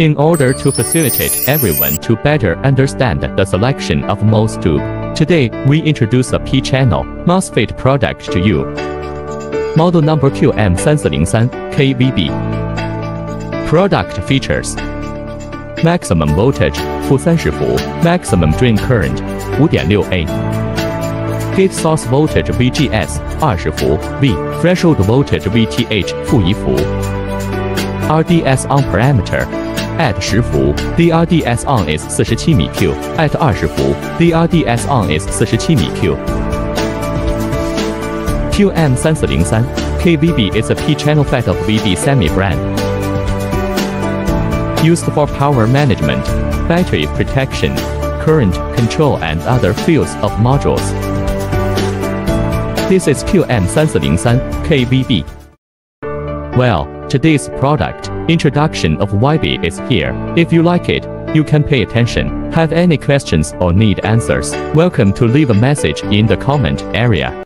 In order to facilitate everyone to better understand the selection of MOS tube, today we introduce a P-channel MOSFET product to you. Model number QM3403KVB. Product features Maximum voltage 负30伏 Maximum drain current 5.6A Gate source voltage VGS 20伏 V Threshold voltage VTH 负1伏 RDS on parameter at 十伏，DRDS on is 四十七米 Q at 二十伏，DRDS on is 四十七米 Q。QM 三四零三 KVB is a P-channel FET of VBsemi-brand used for power management, battery protection, current control and other fields of modules. This is QM3403KVB. Well, today's product introduction of YB is here. If you like it, you can pay attention. Have any questions or need answers? Welcome to leave a message in the comment area.